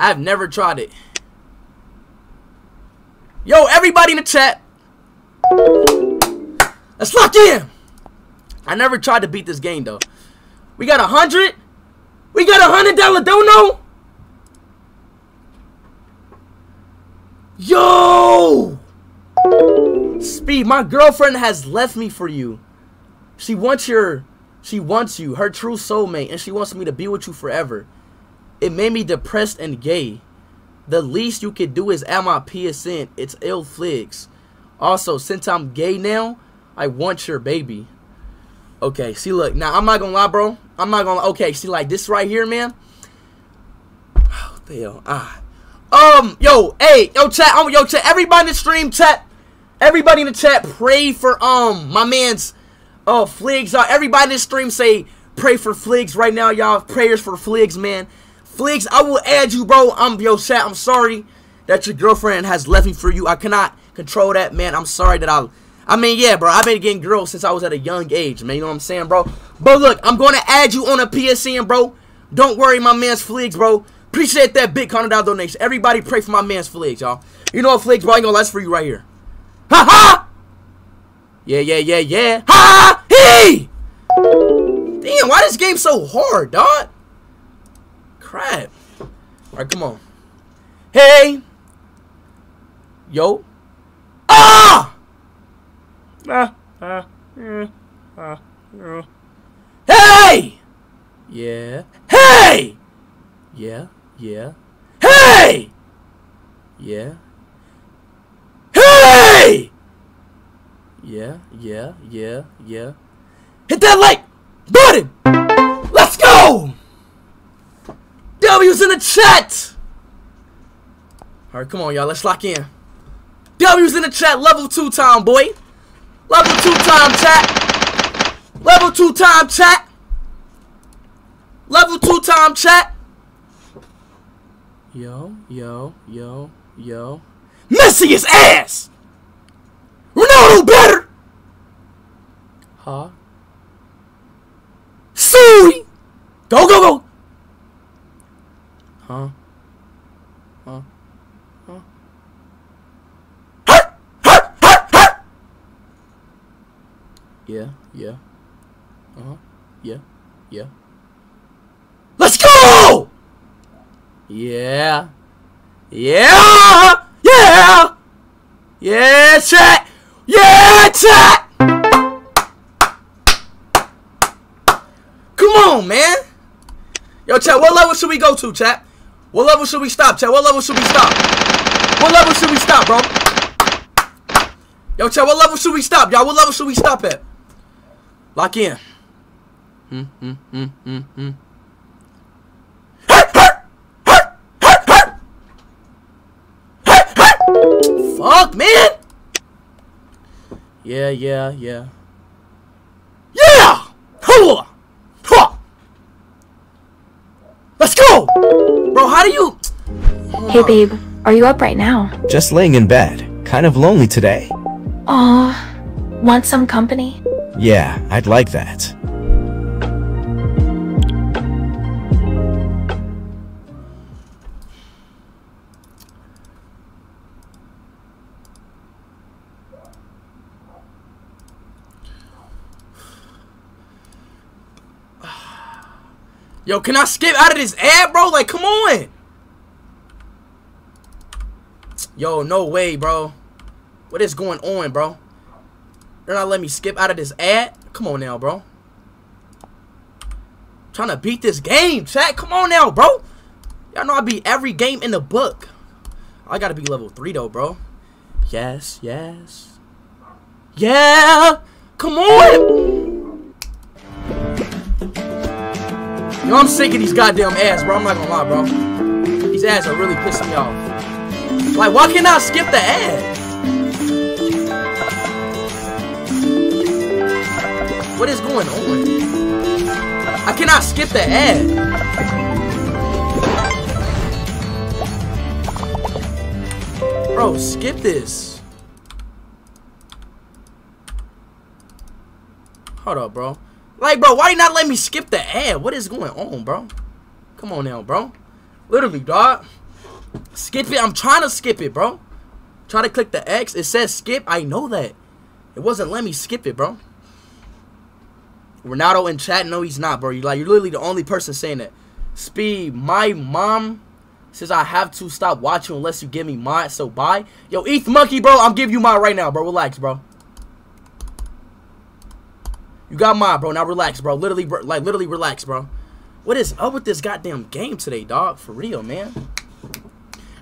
I've never tried it. Yo, everybody in the chat. Let's lock in. I never tried to beat this game though. We got a hundred. We got a hundred dollar dono. Yo! Speed, my girlfriend has left me for you. She wants your she wants you, her true soulmate, and she wants me to be with you forever. It made me depressed and gay. The least you could do is add my PSN. It's ill flicks. Also, since I'm gay now, I want your baby. Okay, see, look. Now, I'm not gonna lie, bro. I'm not gonna. Okay, see, like this right here, man. Oh, hell. Ah. Um, yo, hey, yo, chat. Um, yo, chat. Everybody in the stream, chat. Everybody in the chat, pray for um my man's uh Fligs. Uh, everybody in the stream say pray for Fligs right now, y'all. Prayers for Fligs, man. Fligs, I will add you, bro. I'm yo, chat. I'm sorry that your girlfriend has left me for you. I cannot control that, man. I'm sorry that I. I mean, yeah, bro. I've been getting girls since I was at a young age, man. You know what I'm saying, bro? But look, I'm going to add you on a PSN, bro. Don't worry, my man's Fligs, bro. Appreciate that big $100 donation. Everybody pray for my man's Fligs, y'all. You know what, Fligs, bro? I ain't gonna last for you right here. Ha ha! Yeah, yeah, yeah, yeah. Ha! He! Damn, why this game so hard, dog? Crap. Alright, come on. Hey! Yo. Ah! Ah, ah, yeah, ah, yeah. Hey! Yeah. Hey! Yeah, yeah. Hey! Yeah. Hey! Yeah, yeah, yeah, yeah. Hit that like button! Let's go! W's in the chat! Alright, come on, y'all. Let's lock in. W's in the chat. Level 2 time, boy. Level 2 time, chat. Level 2 time, chat. Level 2 time, chat. Yo, yo, yo, yo. Messi his ass! Ronaldo better! Huh? Siu! Go, go, go! Huh? Huh? Huh? Yeah, yeah. Uh-huh. Yeah, yeah. Let's go! Yeah. Yeah! Yeah! Yeah, chat! Yeah, chat! Come on, man! Yo, chat, what level should we go to, chat? What level should we stop, chat? What level should we stop? What level should we stop, bro? Yo, chat, what level should we stop, y'all? What level should we stop at? Lock in. Hmm, hmm, hmm, hmm, hmm. Fuck, man! Yeah, yeah, yeah. Yeah! Let's go! Bro, how do you... Hey babe, are you up right now? Just laying in bed. Kind of lonely today. Aw, want some company? Yeah, I'd like that. Yo, can I skip out of this ad, bro? Like, come on. Yo, no way, bro. What is going on, bro? They're not letting me skip out of this ad? Come on now, bro. trying to beat this game, chat. Come on now, bro. Y'all know I beat every game in the book. I gotta be level 3, though, bro. Yes, yes. Yeah! Come on! Yo, I'm sick of these goddamn ads, bro. I'm not gonna lie, bro. These ads are really pissing me off. Like, why can't I skip the ad? What is going on? I cannot skip the ad. Bro, skip this. Hold up, bro. Like, bro, why you not let me skip the ad? What is going on, bro? Come on now, bro. Literally, dog. Skip it. I'm trying to skip it, bro. Try to click the X. It says skip. I know that. It wasn't let me skip it, bro. Ronaldo in chat. No, he's not, bro. You're like you're literally the only person saying that. Speed. My mom says I have to stop watching unless you give me mine. So bye. Yo, ETH Monkey, bro. I'm giving you mine right now, bro. Relax, bro. You got mine, bro. Now relax, bro. Literally, bro, like literally relax, bro. What is up with this goddamn game today, dog? For real, man.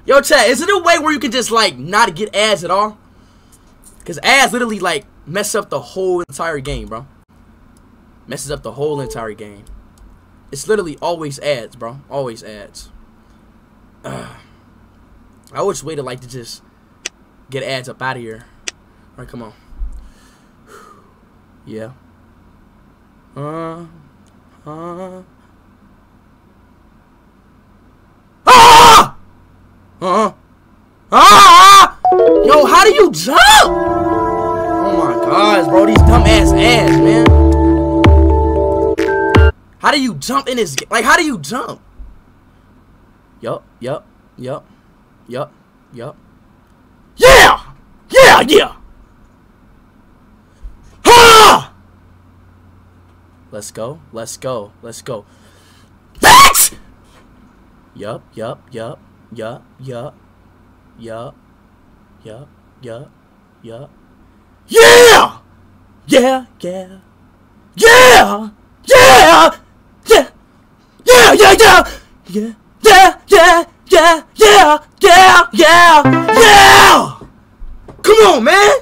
Yo, chat, is it a way where you can just, like, not get ads at all? Because ads literally, like, mess up the whole entire game, bro. Messes up the whole entire game. It's literally always ads, bro. Always ads. Uh, I always waited, like, to just get ads up out of here. All right, come on. Yeah. Uh, uh. Ah! Uh, ah! Yo, how do you jump? Oh my gosh, bro, these dumbass ass, man. How do you jump in this? game? Like, how do you jump? Yup, yup, yup, yup, yup. Yeah! Yeah, yeah! Ha! Let's go, let's go, let's go. Thanks! Yup, yup, yup, yup, yup, yup, yup, yup, yup. Yeah! Yeah, yeah. Yeah! Yeah! Yeah! Yeah, yeah, yeah! Yeah, yeah, yeah, yeah, yeah, yeah, yeah, yeah! Come on, man!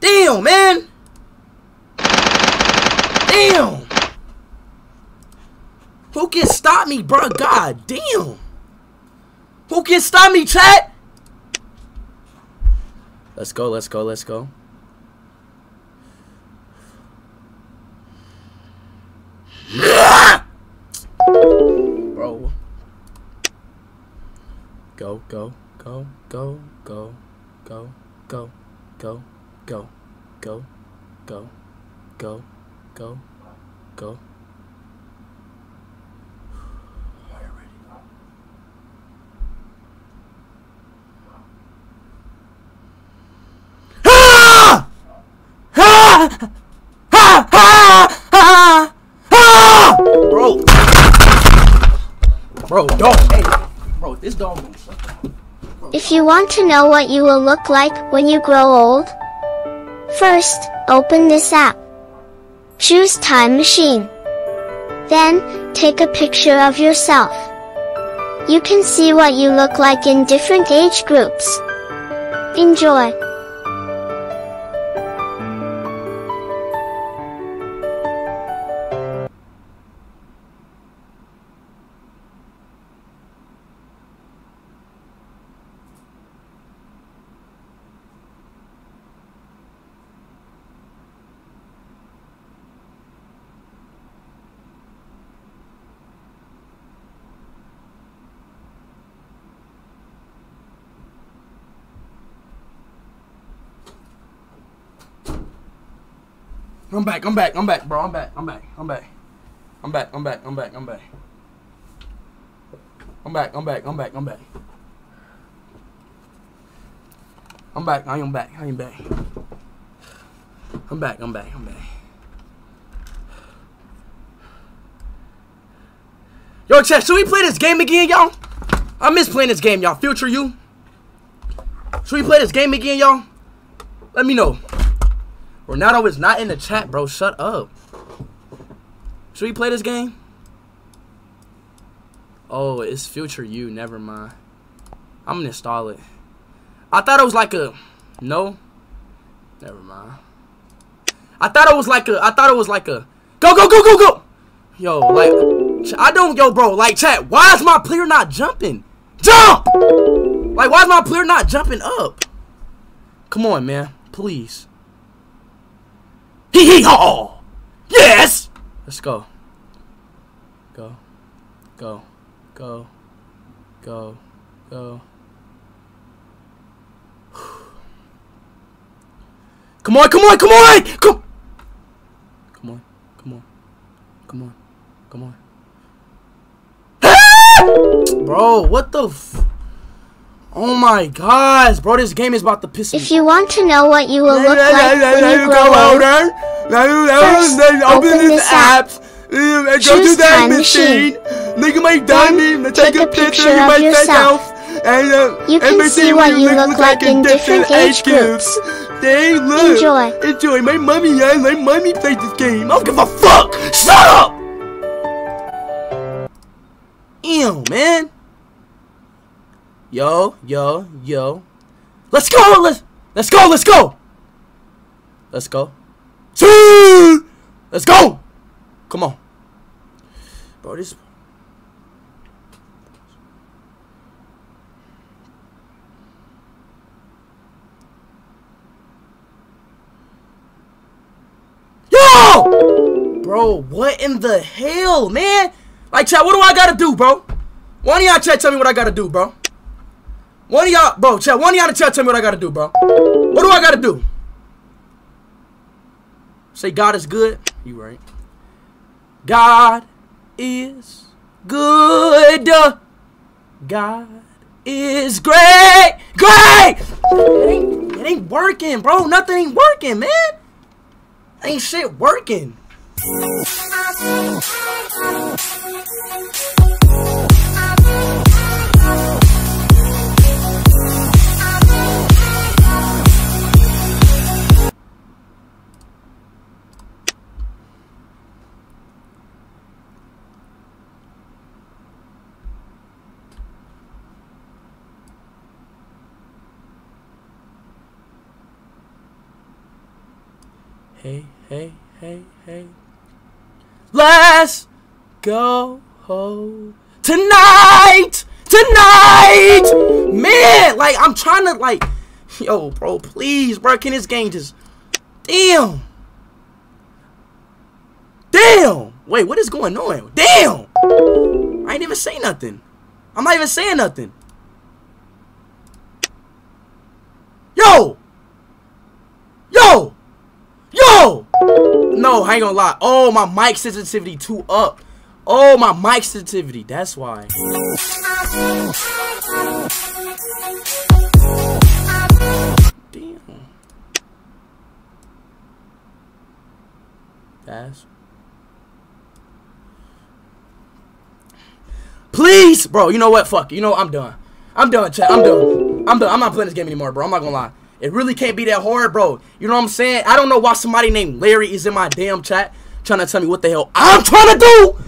Damn, man! Damn! Who can stop me, bro? God damn! Who can stop me, chat? Let's go, let's go, let's go. Bro. Go, go, go, go, go, go, go, go, go, go, go, go, go, go. Ah! Bro. Bro, dog. Hey, bro, this dog. If you want to know what you will look like when you grow old, first, open this app. Choose Time Machine. Then, take a picture of yourself. You can see what you look like in different age groups. Enjoy! I'm back, I'm back, I'm back, bro. I'm back, I'm back, I'm back. I'm back, I'm back, I'm back, I'm back. I'm back, I'm back, I'm back, I'm back. I'm back, I am back, I am back. I'm back, I'm back, I'm back. Yo, chat, should we play this game again, y'all? I miss playing this game, y'all. Future you. Should we play this game again, y'all? Let me know. Ronaldo is not in the chat, bro. Shut up. Should we play this game? Oh, it's future you. Never mind. I'm gonna install it. I thought it was like a no. Never mind. I thought it was like a. I thought it was like a. Go go go go go. Yo, like I don't. Yo, bro. Like chat. Why is my player not jumping? Jump! Like why is my player not jumping up? Come on, man. Please. Hee hee haw! Yes! Let's go. Go. Go. Go. Go. Go. Come on, come on, come on! Come Come on, come on, come on, come on. Ah! Bro. What the f- Oh my gosh, bro, this game is about to piss me If you want to know what you will look like when you grow old, First, open this app. Go Choose to that time machine. Look at my Then diamond. take a picture of yourself. And, uh, You and can see what you look like in different age groups. Dang, look. Enjoy. Enjoy. My mommy, yeah, my mommy played this game. I don't give a fuck. Shut up. Ew, man. Yo, yo, yo. Let's go. Let's let's go. Let's go. Let's go. Let's go. Come on, bro. This. Yo! Bro, what in the hell, man? Like, chat, what do I gotta do, bro? Why don't y'all chat tell me what I gotta do, bro. One of y'all, bro, chat, one of y'all the chat tell me what I gotta do, bro. What do I gotta do? Say God is good. You right. God is good. God is great. Great! It ain't, it ain't working, bro. Nothing ain't working, man. Ain't shit working. Hey, hey, hey. Let's go home tonight, tonight, man. Like I'm trying to like, yo, bro, please, bro. Can this game just, damn, damn. Wait, what is going on? Damn. I ain't even say nothing. I'm not even saying nothing. Yo, yo. Yo! No, I ain't gonna lie. Oh, my mic sensitivity too up. Oh, my mic sensitivity. That's why. Damn. That's. Please, bro. You know what? Fuck. You know? I'm done. I'm done, chat. I'm done. I'm done. I'm not playing this game anymore, bro. I'm not gonna lie. It really can't be that hard, bro. You know what I'm saying? I don't know why somebody named Larry is in my damn chat trying to tell me what the hell I'm trying to do.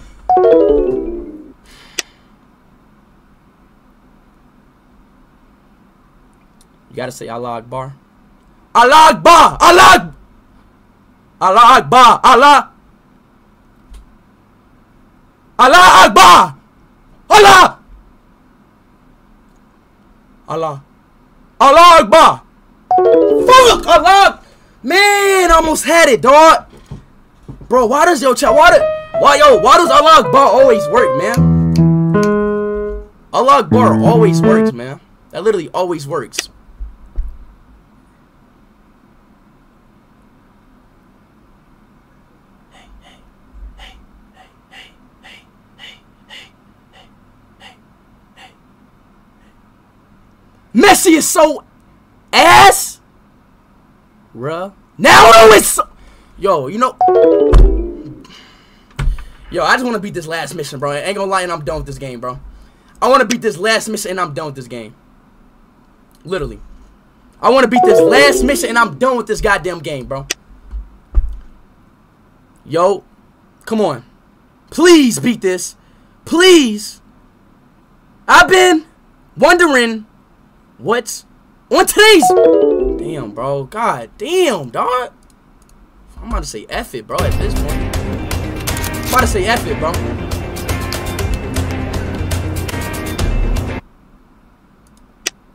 You gotta say Allah Akbar. Allah Akbar! Allah! Allah Akbar! Allah! Allah Akbar! Allah! Allah! Allah Akbar! Fuck! Allah! Man, I almost had it, dog. Bro, why does yo chat? Why, why yo? Why does Allah Akbar always work, man? Allah Akbar always works, man. That literally always works. Messi is so ass. Bruh. Now it's so Yo, you know Yo, I just want to beat this last mission, bro. I ain't gonna lie, and I'm done with this game, bro. I want to beat this last mission, and I'm done with this game. Literally. I want to beat this last mission, and I'm done with this goddamn game, bro. Yo, come on. Please beat this. Please. I've been wondering what's on today's. Damn, bro. God damn, dog. I'm about to say F it, bro, at this point. I'm about to say F it, bro.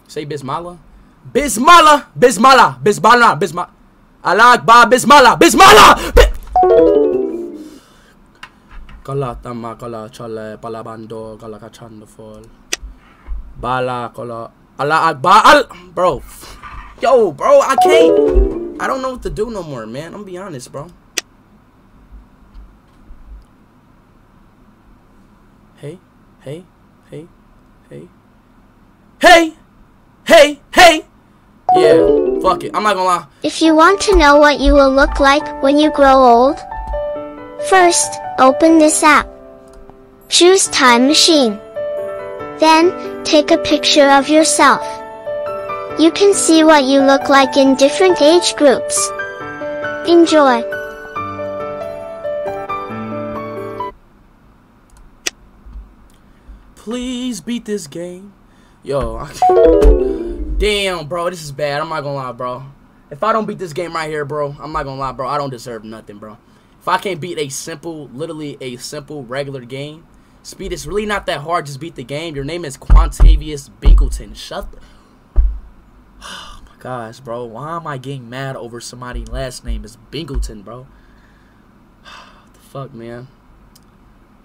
Say Bismillah. Bismillah. Bismillah. Bismillah. Bismillah. Allah Akbar. Bismillah. Bismillah. Bi- Kala tama kala chale palabando kala kachando fall. Bala kala Allah Akbar. Al bro. Yo, bro, I can't. I don't know what to do no more, man. I'm gonna be honest, bro. Hey, hey, hey, Hey. Hey! Hey! Hey! Yeah, fuck it. I'm not gonna lie. If you want to know what you will look like when you grow old, first, open this app. Choose Time Machine. Then, take a picture of yourself. You can see what you look like in different age groups. Enjoy. Please beat this game. Yo, damn, bro, this is bad. I'm not gonna lie, bro. If I don't beat this game right here, bro, I'm not gonna lie, bro. I don't deserve nothing, bro. If I can't beat a simple, literally a simple regular game, speed it's really not that hard. Just beat the game. Your name is Quantavius Binkleton. Shut the. Oh my gosh, bro. Why am I getting mad over somebody last name is Binkleton, bro? What the fuck, man?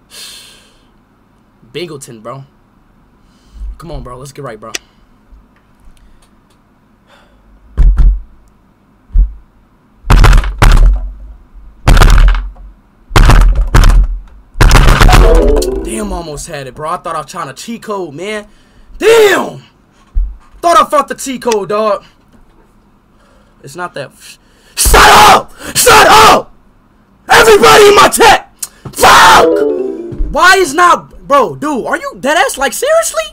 Bingleton, bro. Come on, bro. Let's get right, bro. Damn, almost had it, bro. I thought I was trying to cheat code, man. Damn! Thought I fought the cheat code, dog. It's not that. Shut up! Shut up! Everybody in my chat! Fuck! Why is not, bro, dude? Are you dead ass? Like seriously?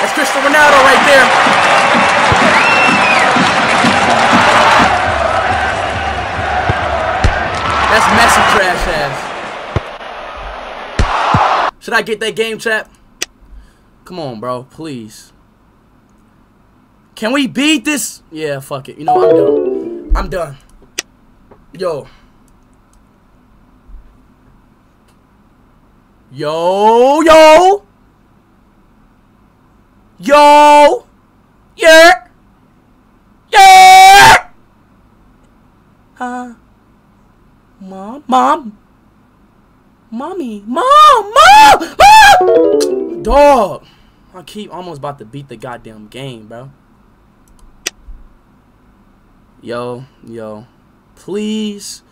That's Cristiano Ronaldo right there. That's Messi trash ass. Should I get that game chat? Come on, bro, please. Can we beat this? Yeah, fuck it. You know, I'm done. I'm done. Yo. Yo, yo. Yo. Yeah. Yeah. Uh. Mom, mom. Mommy, mom, mom, mom. Dog. I keep almost about to beat the goddamn game, bro. Yo, yo. Please.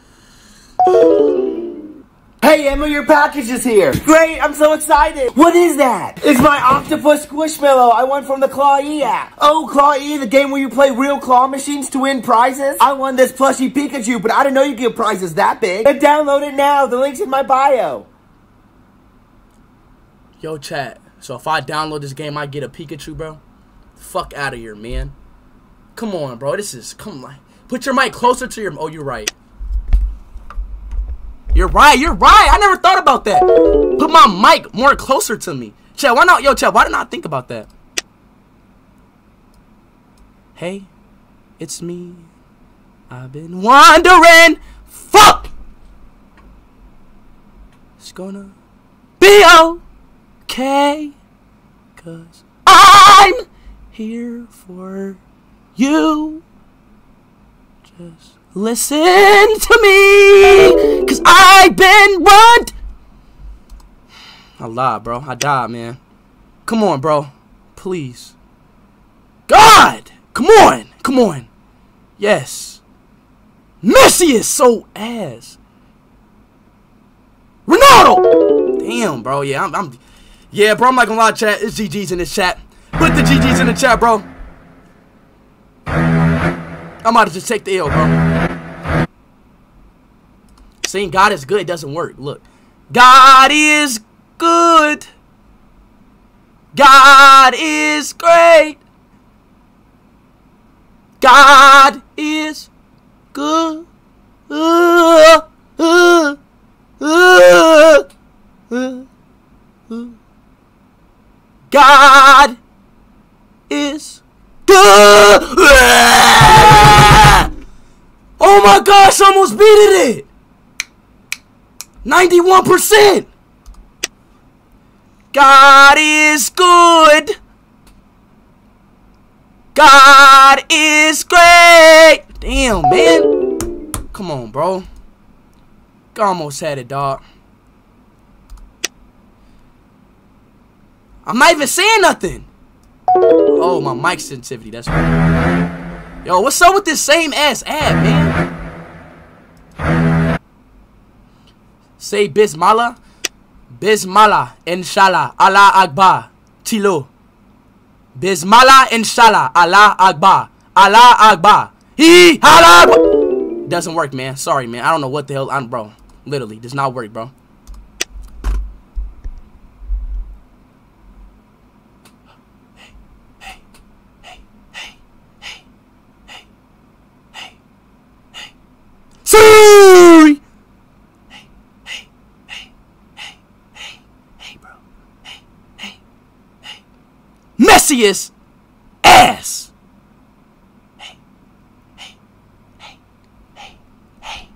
Hey Emma, your package is here. Great, I'm so excited. What is that? It's my octopus squishmallow I won from the Claw E app. Oh, Claw E, the game where you play real claw machines to win prizes? I won this plushie Pikachu, but I didn't know you get prizes that big. And download it now. The link's in my bio. Yo, chat. So if I download this game, I get a Pikachu, bro. Fuck out of here, man. Come on, bro. This is come on. Put your mic closer to your. Oh, you're right. You're right. You're right. I never thought about that. Put my mic more closer to me. Chat. Why not? Yo, chat. Why didn't I think about that? Hey, it's me. I've been wandering. Fuck. It's gonna be okay. Cause I'm here for you. Just listen to me. Cause I've been want. I lied, bro. I died, man. Come on, bro. Please. God! Come on! Come on. Yes. Messi is so ass. Ronaldo! Damn, bro. Yeah, I'm, I'm yeah, bro, I'm not gonna lie, chat. It's GG's in this chat. Put the GG's in the chat, bro. I'm about to just take the L, bro. Saying God is good doesn't work. Look. God is good. God is great. God is good. God is good. Oh my gosh, I almost beat it. 91%. God is good. God is great. Damn, man. Come on, bro. Almost had it, dog. I'm not even saying nothing. Oh, my mic sensitivity. That's right. Yo, what's up with this same ass ad, man? Say Bismillah. Bismillah. Inshallah. Allah Akbar. Tilo. Bismillah. Inshallah. Allah Akbar. Allah Akbar. He Allah Doesn't work, man. Sorry, man. I don't know what the hell I'm, bro. Literally, does not work, bro. Sorry. Hey, hey, hey, hey, hey, hey, bro. Hey, hey, hey. Messiest ass. Hey, hey, hey, hey, hey.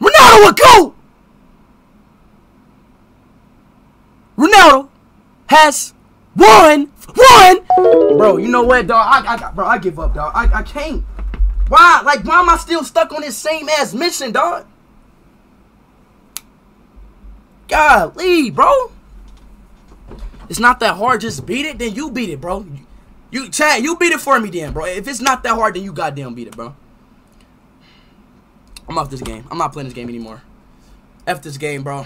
Ronaldo will go. Ronaldo has won, won. Bro, you know what, dog? I, I, bro, I give up, dog. I, I can't. Why? Like, why am I still stuck on this same ass mission, dog? Golly, bro. It's not that hard. Just beat it, then you beat it, bro. You, Chad, you beat it for me, then, bro. If it's not that hard, then you goddamn beat it, bro. I'm off this game. I'm not playing this game anymore. F this game, bro.